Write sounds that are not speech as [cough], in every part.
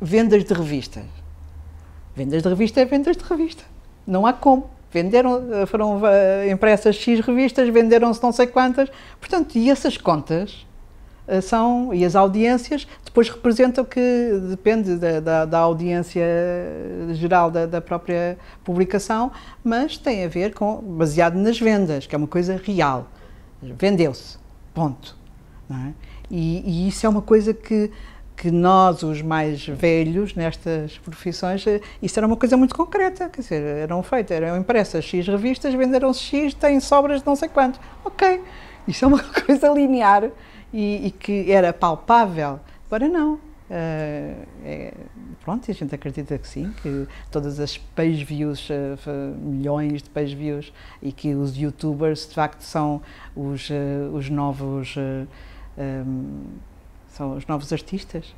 vendas de revistas. Vendas de revista é vendas de revista. Não há como. Venderam, foram eh, impressas X revistas, venderam-se não sei quantas. Portanto, e essas contas eh, são, e as audiências, depois representam que depende da, da, da audiência geral da, da, própria publicação, mas tem a ver com, baseado nas vendas, que é uma coisa real. Vendeu-se, ponto. É? E, e, isso é uma coisa que, que nós, os mais velhos nestas profissões, eh, isso era uma coisa muito concreta, quer dizer, eram feitas, eram impressas X revistas, venderam-se X, têm sobras de não sei quantos. Ok, isso é uma [laughs] coisa linear e, e que era palpável. Agora não. Uh, é, pronto, a gente acredita que sim, que todas as page views, uh, milhões de page views, e que os youtubers de facto são os, uh, os novos um, são os novos artistas,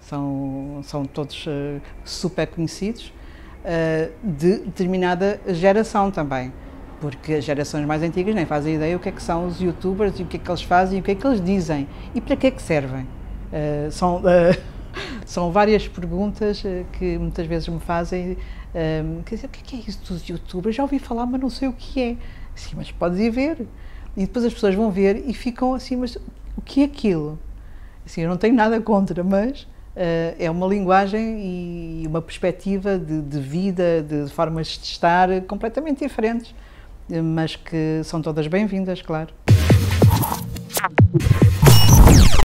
são, são todos super conhecidos de determinada geração também porque as gerações mais antigas nem fazem ideia o que é que são os youtubers e o que é que eles fazem e o que é que eles dizem e para que é que servem. Uh, são, [laughs] são várias perguntas que muitas vezes me fazem. quer dizer, o que é, que é isso dos youtubers? Já ouvi falar, mas não sei o que é. Sim, mas podes ir ver. E depois as pessoas vão ver e ficam assim, mas o que é aquilo? Assim, eu não tenho nada contra, mas é uma linguagem e uma perspectiva de, de vida, de formas de estar completamente diferentes mas que são todas bem-vindas, claro.